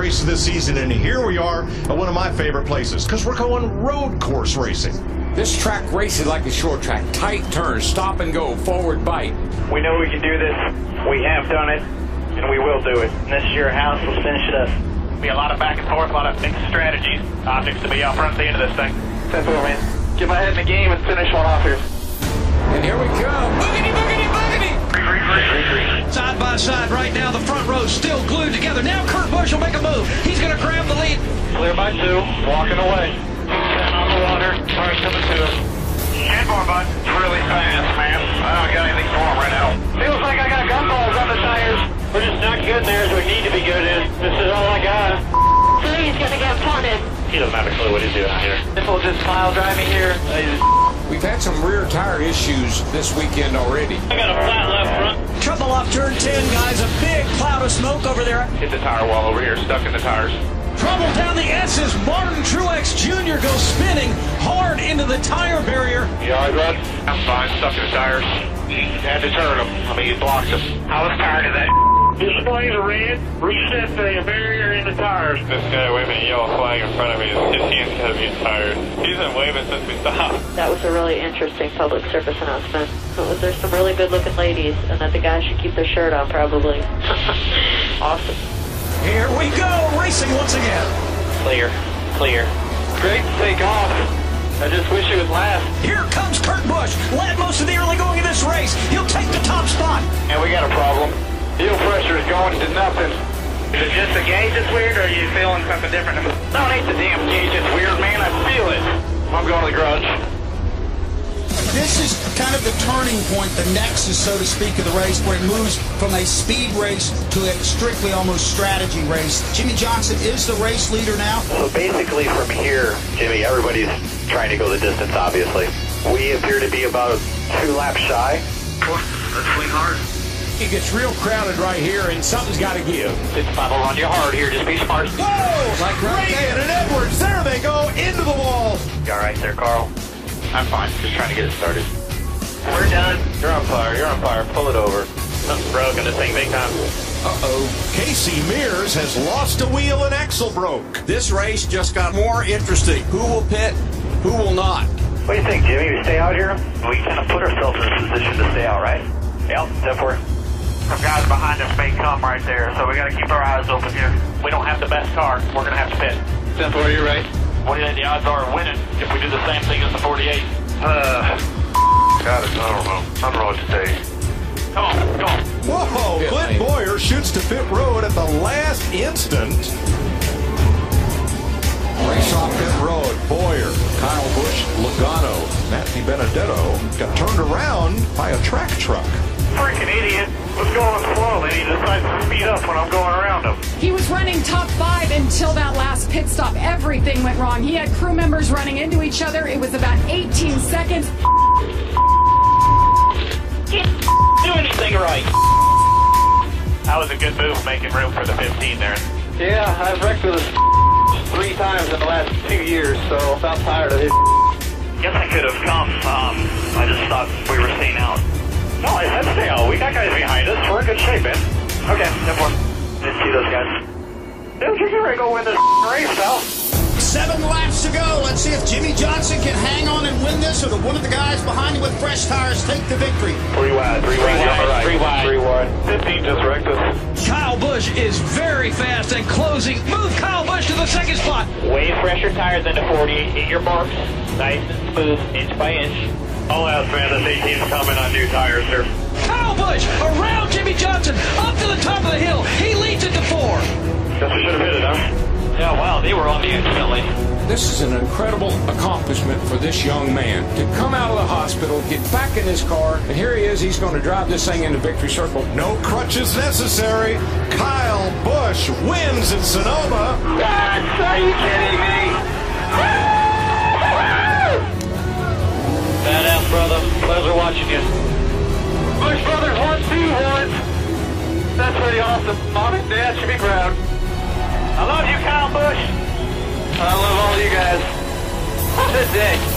these races this season, and here we are at one of my favorite places because we're going road course racing. This track races like a short track. Tight turns, stop and go, forward bite. We know we can do this. We have done it, and we will do it. And this is your house. Let's finish it up. Be a lot of back and forth, a lot of mixed strategies. Objects to be out front at the end of this thing. Simple, man. Get my head in the game and finish one off here. And here we come. Boogity, boogity, boogity. Clear two. Walking away. Ten on the water. Cars coming to us. Head more, bud. It's really fast, man. I don't got anything for him right now. Feels like I got gumballs on the tires. We're just not good there as we need to be good in. This is all I got. He's gonna get punted. He doesn't have a clue what he's doing out here. Simple just pile driving here. We've had some rear tire issues this weekend already. I got a flat left front. Trouble off turn 10, guys. A big cloud of smoke over there. Hit the tire wall over here, stuck in the tires. Trouble down the S's. Martin Truex Jr. goes spinning hard into the tire barrier. You alright, Rod? I'm fine, stuck in the tires. Had to turn them. I mean, he blocked them. I was tired of that. Displays are red. Reset the barrier in the tires. This guy waving a yellow flag in front of me is his hands heavy and tired. He's been waving since we stopped. That was a really interesting public service announcement. There's some really good looking ladies, and that the guys should keep their shirt on, probably. awesome. Here we go, racing once again. Clear. Clear. Great to take off. I just wish it would last. Here comes Kurt Busch. Led most of the early going of this race. He'll take the top spot. And we got a problem. Fuel pressure is going to nothing. Is it just the gauge that's weird, or are you feeling something different? No, it ain't the damn gauge. It's weird, man. I feel it. I'm going to the garage. This is kind of the turning point, the nexus, so to speak, of the race, where it moves from a speed race to a strictly almost strategy race. Jimmie Johnson is the race leader now. So basically, from here, Jimmy, everybody's trying to go the distance, obviously. We appear to be about two laps shy. Let's swing hard. It gets real crowded right here, and something's got to give. It's Bible on you hard here. Just be smart. Whoa! Like right Ragan and Edwards, there they go, into the wall. You all right there, Carl? I'm fine, just trying to get it started. We're done. You're on fire. You're on fire. Pull it over. Something's broken, this thing big time. Uh-oh. Casey Mears has lost a wheel and axle broke. This race just got more interesting. Who will pit? Who will not? What do you think, Jimmy? We stay out here? We kind of put ourselves in a position to stay out, right? Yep, step for it. Some guys behind us may come right there, so we gotta keep our eyes open here. We don't have the best car, we're gonna have to pit. Step for you're right. What do you think the odds are of winning if we do the same thing as the 48? Uh, God, I don't know. I don't know what to say. Come on, come on. Whoa! Yeah, Clint man. Bowyer shoots to pit road at the last instant. Race off pit road. Bowyer, Kyle Busch, Logano, Matt DiBenedetto got turned around by a track truck. Freaking idiot was going slow, and he decides to speed up when I'm going around him. He was running top five until that last pit stop. Everything went wrong. He had crew members running into each other. It was about 18 seconds. Can't do anything right. That was a good move making room for the 15 there. Yeah, I've wrecked with this three times in the last two years, so I'm tired of it. Guess I could have come. Um, I just thought we were staying out. No, I said stay out. We got guys behind us. We're in good shape, man. Okay, step one. Didn't see those guys. Dude, you're ready to go win this race, pal. Seven laps to go. Let's see if Jimmie Johnson can hang on and win this, or the one of the guys behind him with fresh tires take the victory. Three wide, three wide, on the right. three wide. Three wide. 15 just wrecked us. Kyle Busch is very fast and closing. Move Kyle Busch to the second spot. Way fresher tires than the 48. Hit your marks. Nice and smooth, inch by inch. I'll ask man to see coming on new tires, sir. Kyle Busch around Jimmie Johnson up to the top of the hill. He leads it to four. Guess we should have hit it, huh? Yeah, wow, they were on me instantly. This is an incredible accomplishment for this young man to come out of the hospital, get back in his car, and here he is. He's going to drive this thing into victory circle. No crutches necessary. Kyle Busch wins at Sonoma. God, are you kidding me? Brother. Pleasure watching you. Busch Brothers, 1-2 horns. That's pretty awesome. Mom and Dad should be proud. I love you, Kyle Busch. I love all you guys. What a day.